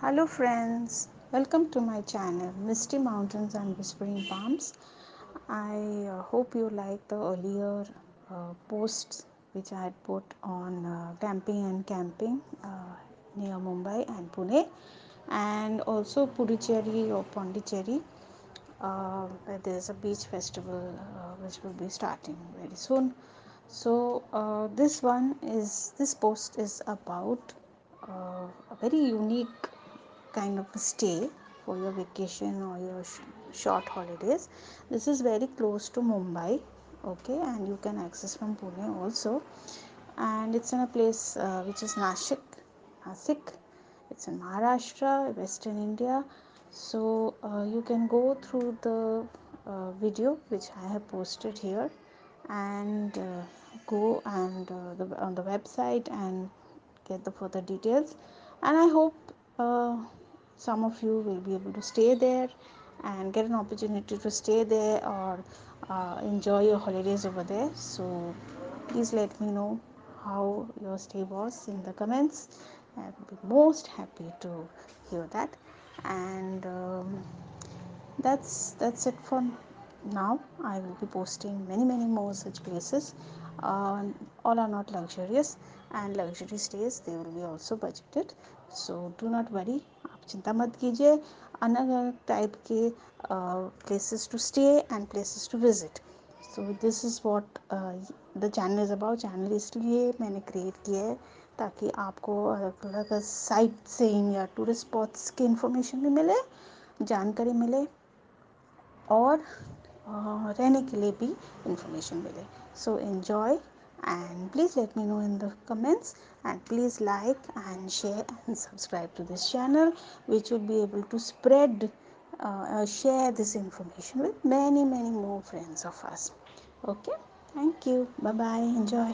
Hello, friends. Welcome to my channel, Misty Mountains and Whispering Palms. I uh, hope you like the earlier uh, posts which I had put on uh, camping and camping uh, near Mumbai and Pune, and also Puducherry or Pondicherry. Uh, there's a beach festival uh, which will be starting very soon. So this one is this post is about a very unique kind of a stay for your vacation or your sh- short holidays. This is very close to Mumbai, okay, and you can access from Pune also. And it's in a place uh, which is Nashik, Nasik. It's in Maharashtra, Western India. So uh, you can go through the uh, video which I have posted here and uh, go and uh, the, on the website and get the further details and i hope uh, some of you will be able to stay there and get an opportunity to stay there or uh, enjoy your holidays over there. So please let me know how your stay was in the comments. I would be most happy to hear that. And um, that's that's it for now. I will be posting many many more such places. Uh, all are not luxurious and luxury stays they will be also budgeted. So do not worry चिंता मत कीजिए। अलग अलग type के places to stay and places to visit so this is what the channel is about channel इसलिए मैंने create किया है ताकि आपको अलग अलग साइट सीइंग या टूरिस्ट स्पॉट्स की इंफॉर्मेशन भी मिले, जानकारी मिले और रहने के लिए भी इंफॉर्मेशन मिले। So enjoy and please let me know in the comments. And please like and share and subscribe to this channel which will be able to spread uh, uh, share this information with many many more friends of us. Okay? Thank you. Bye bye enjoy.